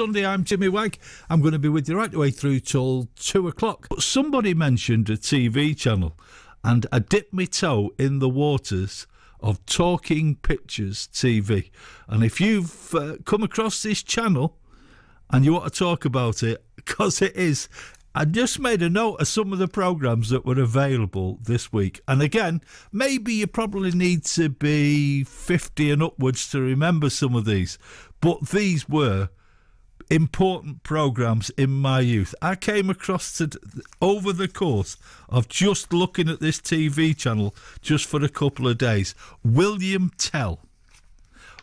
Sunday. I'm Jimmy Wagg. I'm going to be with you right the way through till two o'clock. But somebody mentioned a TV channel, and I dipped my toe in the waters of Talking Pictures TV. And if you've uh, come across this channel and you want to talk about it, because it is I just made a note of some of the programs that were available this week. And again, maybe you probably need to be 50 and upwards to remember some of these, but these were important programs in my youth. I came across to over the course of just looking at this TV channel just for a couple of days. William Tell,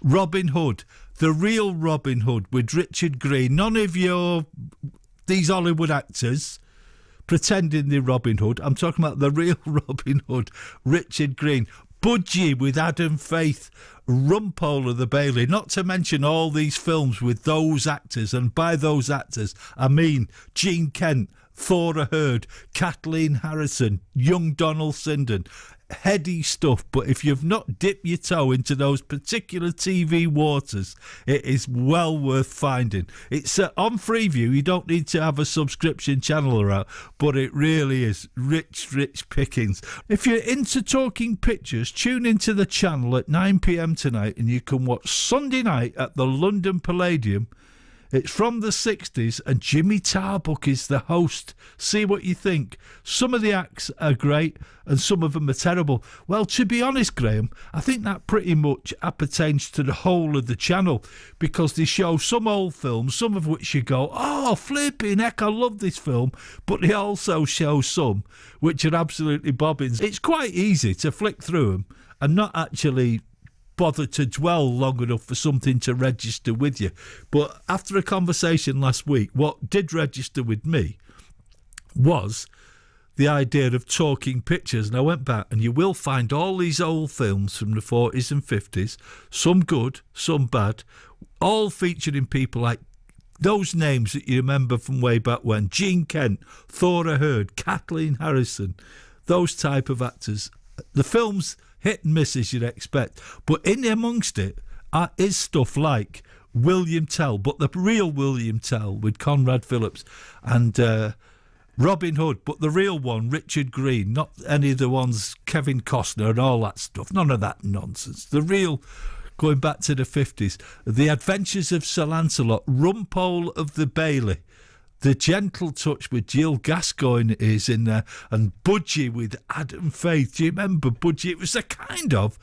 Robin Hood, the real Robin Hood with Richard Greene. None of your these Hollywood actors pretending they're Robin Hood. I'm talking about the real Robin Hood, Richard Greene. Budgie with Adam Faith, Rumpole of the Bailey, not to mention all these films with those actors, and by those actors, I mean Jean Kent, Thora Hird, Kathleen Harrison, young Donald Sinden, heady stuff, but if you've not dipped your toe into those particular TV waters, it is well worth finding. It's uh, on Freeview. You don't need to have a subscription channel around, but it really is rich, rich pickings. If you're into talking pictures, tune into the channel at 9 pm tonight, and you can watch Sunday night at the London Palladium it's from the 60s, and Jimmy Tarbuck is the host. See what you think. Some of the acts are great, and some of them are terrible. Well, to be honest, Graham, I think that pretty much appertains to the whole of the channel because they show some old films, some of which you go, oh, flipping heck, I love this film, but they also show some which are absolutely bobbins. It's quite easy to flick through them and not actually bother to dwell long enough for something to register with you. But after a conversation last week, what did register with me was the idea of talking pictures. And I went back, and you will find all these old films from the 40s and 50s, some good, some bad, all featuring people like those names that you remember from way back when Jean Kent, Thora Hird, Kathleen Harrison, those type of actors. The films hit and miss as you'd expect. But in amongst it uh, is stuff like William Tell, but the real William Tell with Conrad Phillips and uh, Robin Hood, but the real one, Richard Greene, not any of the ones Kevin Costner and all that stuff. None of that nonsense. The real going back to the 50s. The Adventures of Sir Lancelot, Rumpole of the Bailey, the gentle touch with Jill Gascoigne is in there, and Budgie with Adam Faith. Do you remember Budgie? It was a kind of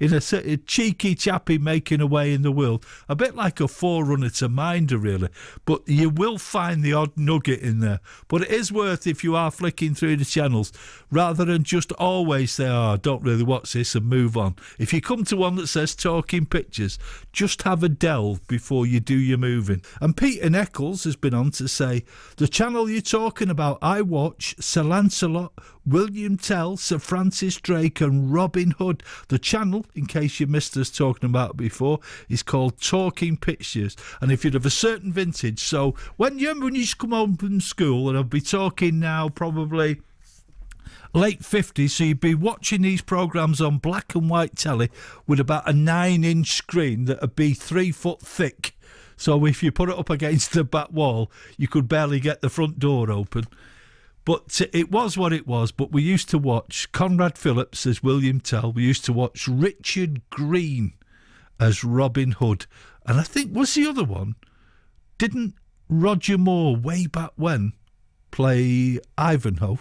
in a, a cheeky chappy making away in the world, a bit like a forerunner to Minder, really. But you will find the odd nugget in there. But it is worth if you are flicking through the channels, rather than just always say, "Oh, I don't really watch this," and move on. If you come to one that says "Talking Pictures," just have a delve before you do your moving. And Peter Eccles has been on to say, "The channel you're talking about, I watch Sir Lancelot." William Tell, Sir Francis Drake, and Robin Hood. The channel, in case you missed us talking about before, is called Talking Pictures. And if you're of a certain vintage, so when you when you come home from school, and I'll be talking now probably late 50s, so you'd be watching these programmes on black and white telly with about a nine inch screen that would be three foot thick. So if you put it up against the back wall, you could barely get the front door open. But it was what it was. But we used to watch Conrad Phillips as William Tell. We used to watch Richard Greene as Robin Hood. And I think was the other one. Didn't Roger Moore way back when play Ivanhoe?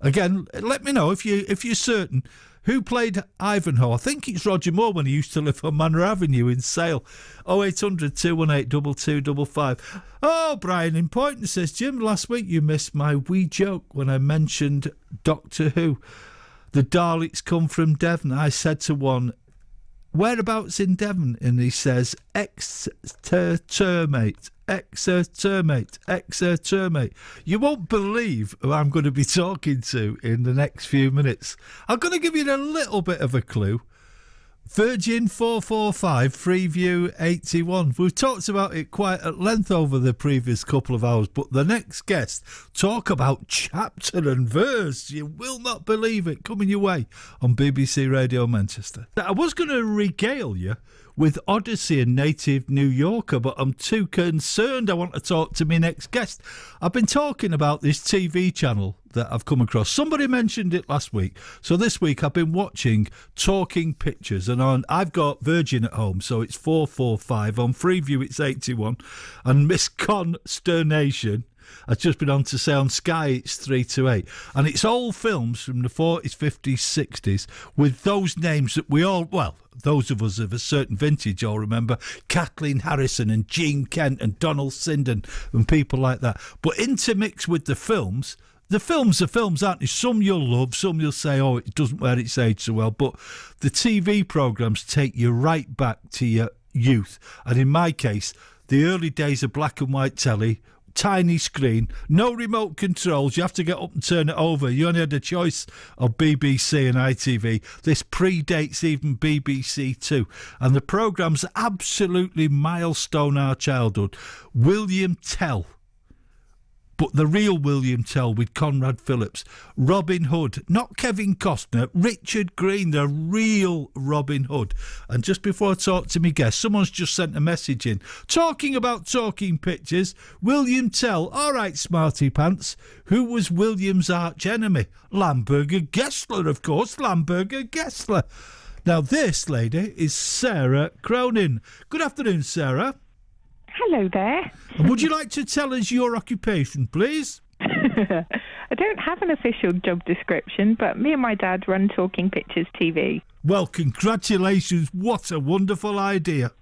Again, let me know if you if you're certain who played Ivanhoe. I think it's Roger Moore when he used to live on Manor Avenue in Sale. 0800 218 2255. Oh, Brian in Poynton says, Jim, last week you missed my wee joke when I mentioned Doctor Who. The Daleks come from Devon. I said to one, whereabouts in Devon? And he says, Extermate, Extermate, Extermate. You won't believe who I'm going to be talking to in the next few minutes. I'm going to give you a little bit of a clue. Virgin 445 Freeview 81. We've talked about it quite at length over the previous couple of hours, but the next guest talk about chapter and verse. You will not believe it coming your way on BBC Radio Manchester. I was going to regale you with Odyssey and Native New Yorker, but I'm too concerned. I want to talk to my next guest. I've been talking about this TV channel that I've come across. Somebody mentioned it last week. So this week I've been watching Talking Pictures and on I've got Virgin at home, so it's 445 on Freeview it's 81 and Miss Consternation has just been on to say on Sky it's 3 to 8. And it's all films from the 40s, 50s, 60s with those names that we all, well, those of us of a certain vintage all remember Kathleen Harrison and Jean Kent and Donald Sinden and people like that. But intermixed with the films, the films are films, aren't they? Some you'll love, some you'll say, oh, it doesn't wear its age so well. But the TV programmes take you right back to your youth. And in my case, the early days of black and white telly tiny screen, no remote controls. You have to get up and turn it over. You only had a choice of BBC and ITV. This predates even BBC Two, and the programme's absolutely milestone our childhood. William Tell but the real William Tell with Conrad Phillips, Robin Hood, not Kevin Costner, Richard Greene, the real Robin Hood. And just before I talk to my guest, someone's just sent a message in talking about talking pictures. William Tell, all right, smarty pants. Who was William's arch enemy? Lamberger Gessler, of course, Lamberger Gessler. Now, this lady is Sarah Cronin. Good afternoon, Sarah. Hello there. Would you like to tell us your occupation, please? I don't have an official job description, but me and my dad run Talking Pictures TV. Well, congratulations. What a wonderful idea.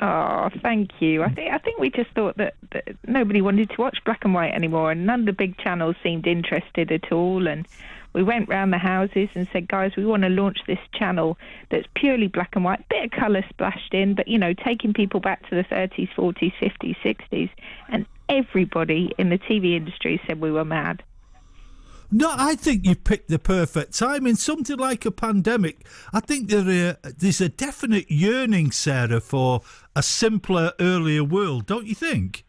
Oh, thank you. I think I think we just thought that, that nobody wanted to watch black and white anymore, and none of the big channels seemed interested at all. And we went round the houses and said, guys, we want to launch this channel that's purely black and white, bit of colour splashed in, but you know, taking people back to the 30s, 40s, 50s, 60s, and everybody in the TV industry said we were mad. No, I think you picked the perfect time. In something like a pandemic, I think there, uh, there's a definite yearning, Sarah, for a simpler, earlier world, don't you think?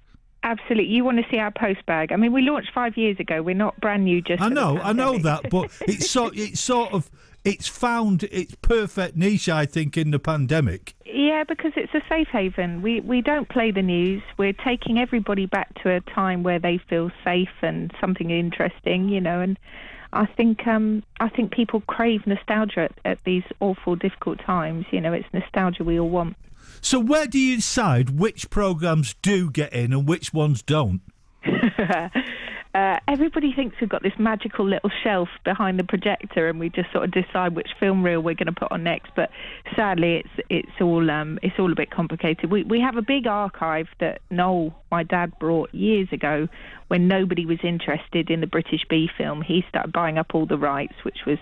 Absolutely. You want to see our post bag. I mean, we launched five years ago. We're not brand new just I know, I know that, but it's so it's sort of it's found its perfect niche, I think, in the pandemic. Yeah, because it's a safe haven. We we don't play the news. We're taking everybody back to a time where they feel safe and something interesting, you know, and I think um, I think people crave nostalgia at, at these awful, difficult times. You know, it's nostalgia we all want. So where do you decide which programs do get in and which ones don't? uh, everybody thinks we've got this magical little shelf behind the projector, and we just sort of decide which film reel we're going to put on next. But sadly, it's it's all um, it's all a bit complicated. We we have a big archive that Noel, my dad, brought years ago when nobody was interested in the British B film. He started buying up all the rights, which was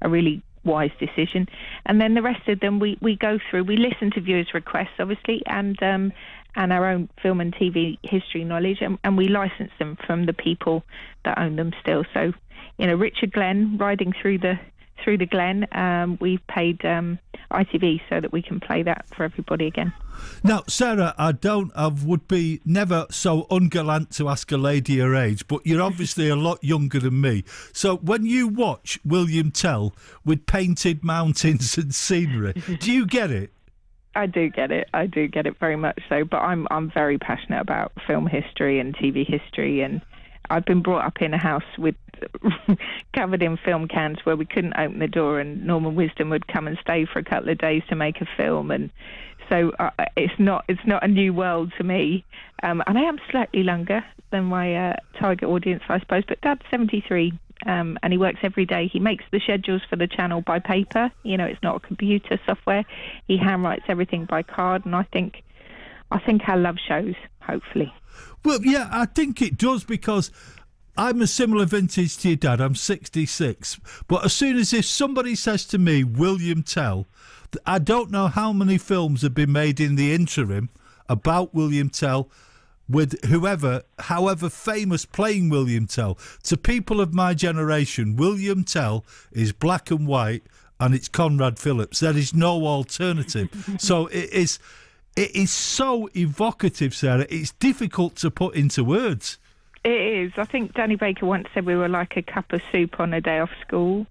a really wise decision. And then the rest of them we, we go through. We listen to viewers' requests, obviously, and um, and our own film and TV history knowledge, and, and we license them from the people that own them still. So, you know, Richard Glenn riding through the through the Glen, um, we've paid um, ITV so that we can play that for everybody again. Now, Sarah, I don't, I would be never so ungallant to ask a lady her age, but you're obviously a lot younger than me. So when you watch William Tell with painted mountains and scenery, do you get it? I do get it. I do get it very much so. But I'm I'm very passionate about film history and TV history, and I've been brought up in a house with covered in film cans where we couldn't open the door, and Norman Wisdom would come and stay for a couple of days to make a film, and so uh, it's not it's not a new world to me. Um, and I am slightly younger than my uh, target audience, I suppose. But Dad's 73, um, and he works every day. He makes the schedules for the channel by paper. You know, it's not a computer software. He handwrites everything by card, and I think I think our love shows. Hopefully. Well, yeah, I think it does because I'm a similar vintage to your dad. I'm 66. But as soon as if somebody says to me, William Tell, I don't know how many films have been made in the interim about William Tell with whoever, however famous, playing William Tell. To people of my generation, William Tell is black and white and it's Conrad Phillips. There is no alternative. so it is. It is so evocative, Sarah. It's difficult to put into words. It is. I think Danny Baker once said we were like a cup of soup on a day off school.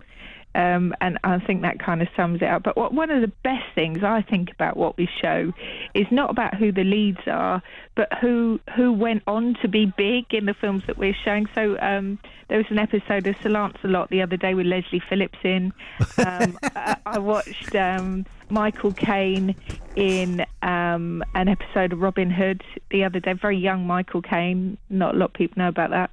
Um, and I think that kind of sums it up. But what, one of the best things I think about what we show is not about who the leads are, but who who went on to be big in the films that we're showing. So um, there was an episode of Sir Lancelot the other day with Leslie Phillips in. Um, I, I, watched um, Michael Caine in um, an episode of Robin Hood the other day. Very young Michael Caine. Not a lot of people know about that.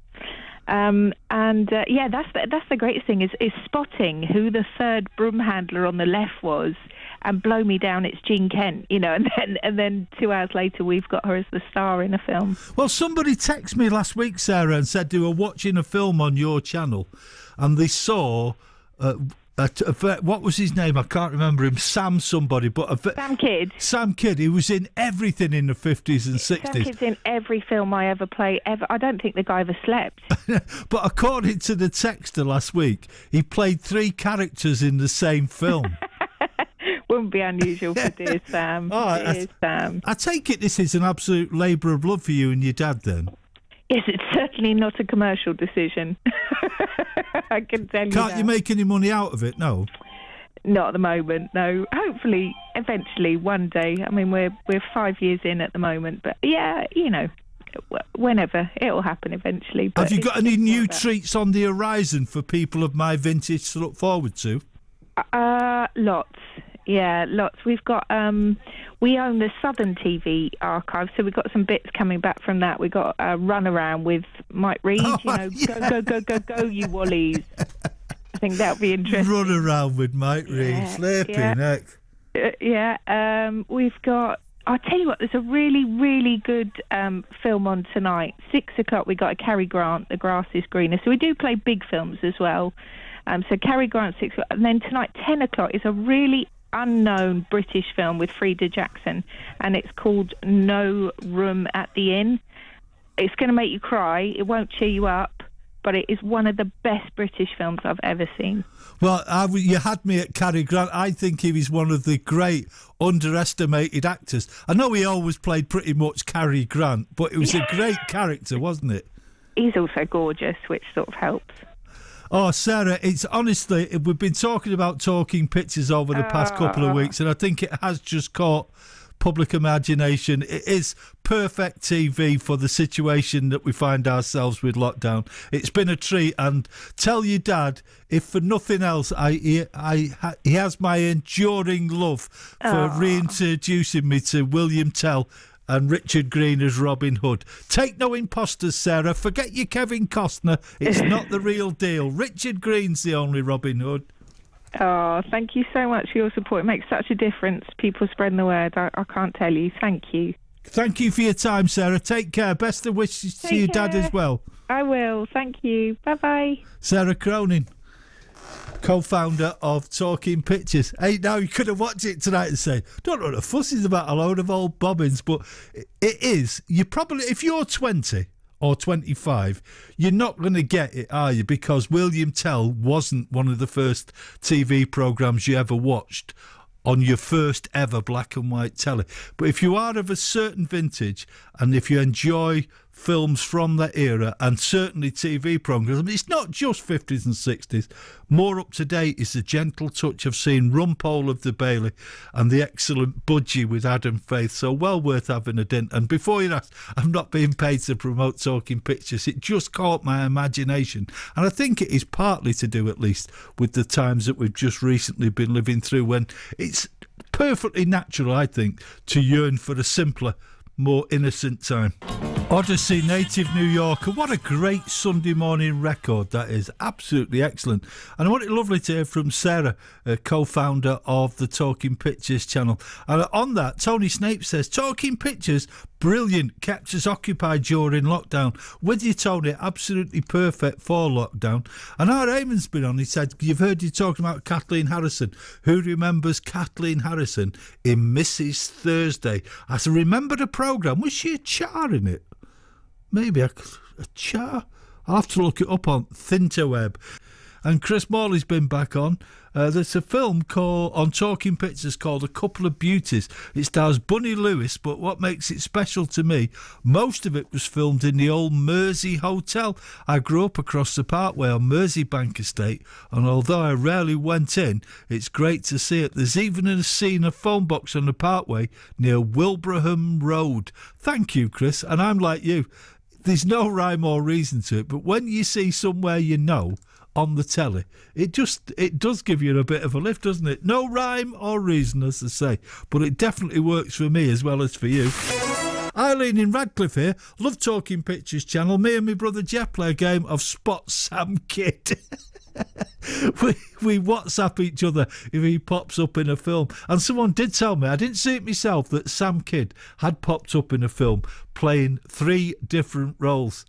Um, and uh, yeah, that's the, that's the greatest thing is is spotting who the third broom handler on the left was, and blow me down, it's Jean Kent, you know, and then and then two hours later we've got her as the star in a film. Well, somebody texted me last week, Sarah, and said they were watching a film on your channel, and they saw. Uh, a, a, what was his name? I can't remember him. Sam somebody, but a, Sam Kidd. Sam Kidd. He was in everything in the fifties and sixties. Sam Kidd's in every film I ever play. Ever. I don't think the guy ever slept. but according to the texter last week, he played three characters in the same film. Wouldn't be unusual for dear Sam. oh, dear I, Sam. I take it this is an absolute labour of love for you and your dad, then. Yes, it's certainly not a commercial decision. I can tell you. Can't that. you make any money out of it? No. Not at the moment, no. Hopefully, eventually, one day. I mean, we're we're five years in at the moment, but yeah, you know, whenever it'll happen eventually. Have you got any new treats on the horizon for people of my vintage to look forward to? Uh, lots. Yeah, lots. We've got um, we own the Southern TV archive, so we've got some bits coming back from that. We've got a run around with Mike Reid. Oh, you know, yeah. go go go go go, you Wallies. I think that'll be interesting. Run around with Mike Reid, yeah, flipping yeah. heck. Uh, yeah, um, we've got. I'll tell you what. There's a really, really good um, film on tonight. Six o'clock. We got a Cary Grant. The grass is greener. So we do play big films as well. Um, so Cary Grant six, o'clock. and then tonight ten o'clock is a really unknown British film with Freda Jackson, and it's called No Room at the Inn. It's going to make you cry. It won't cheer you up, but it is one of the best British films I've ever seen. Well, I, you had me at Cary Grant. I think he was one of the great underestimated actors. I know he always played pretty much Cary Grant, but it was a great character, wasn't it? He's also gorgeous, which sort of helps. Oh, Sarah, it's honestly, we've been talking about talking pictures over the past couple of ah. weeks, and I think it has just caught public imagination. It is perfect TV for the situation that we find ourselves with lockdown. It's been a treat, and tell your dad, if for nothing else, I he, I he has my enduring love for Aww. reintroducing me to William Tell and Richard Greene as Robin Hood. Take no imposters, Sarah. Forget your Kevin Costner. It's not the real deal. Richard Greene's the only Robin Hood. Oh, thank you so much for your support. It makes such a difference. People spreading the word. I, I can't tell you. Thank you. Thank you for your time, Sarah. Take care. Best of wishes Take to your care. dad as well. I will. Thank you. Bye bye. Sarah Cronin co-founder of Talking Pictures. Hey, now you could have watched it tonight and say, "Don't know what the fuss is about a load of old bobbins," but it is. You probably, if you're 20 or 25, you're not going to get it, are you? Because William Tell wasn't one of the first TV programs you ever watched on your first ever black and white telly. But if you are of a certain vintage and if you enjoy films from that era and certainly TV programs. I mean, it's not just 50s and 60s. More up to date is the gentle touch of seeing Rumpole of the Bailey and the excellent Budgie with Adam Faith. So well worth having a dint. And before you ask, I'm not being paid to promote talking pictures. It just caught my imagination. And I think it is partly to do, at least, with the times that we've just recently been living through when it's perfectly natural, I think, to yearn for a simpler more innocent time. Odyssey, native New Yorker. What a great Sunday morning record that is. Absolutely excellent. And it lovely to hear from Sarah, uh, co founder of the Talking Pictures channel. And on that, Tony Snape says Talking Pictures brilliant, kept us occupied during lockdown. With you, Tony, absolutely perfect for lockdown. And our Eamon's been on, he said, You've heard you talking about Kathleen Harrison. Who remembers Kathleen Harrison in Mrs. Thursday? I said, Remember the programme? Was she a char in it? Maybe a, a char? I'll have to look it up on Thinterweb. And Chris Morley's been back on Uh, there's a film called on Talking Pictures called A Couple of Beauties. It stars Bunny Lewis, but what makes it special to me, most of it was filmed in the old Mersey Hotel. I grew up across the Parkway on Merseybank Estate, and although I rarely went in, it's great to see it. There's even a scene, a phone box on the Parkway near Wilbraham Road. Thank you, Chris. And I'm like you. There's no rhyme or reason to it, but when you see somewhere you know on the telly. It just it does give you a bit of a lift, doesn't it? No rhyme or reason, as I say, but it definitely works for me as well as for you. Eileen in Radcliffe here. Love Talking Pictures channel. Me and my brother Jeff play a game of Spot Sam Kidd. we, we WhatsApp each other if he pops up in a film. And someone did tell me, I didn't see it myself, that Sam Kidd had popped up in a film playing three different roles.